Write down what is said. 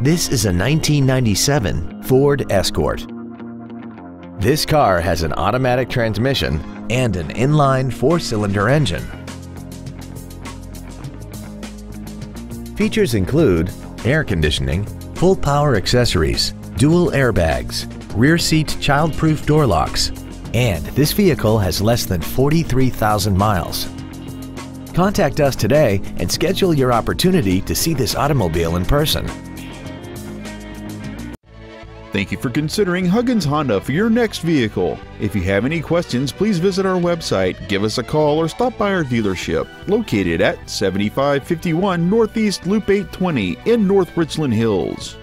This is a 1997 Ford Escort. This car has an automatic transmission and an inline four-cylinder engine. Features include air conditioning, full power accessories, dual airbags, rear seat child-proof door locks, and this vehicle has less than 43,000 miles. Contact us today and schedule your opportunity to see this automobile in person. Thank you for considering Huggins Honda for your next vehicle. If you have any questions, please visit our website, give us a call, or stop by our dealership located at 7551 Northeast Loop 820 in North Richland Hills.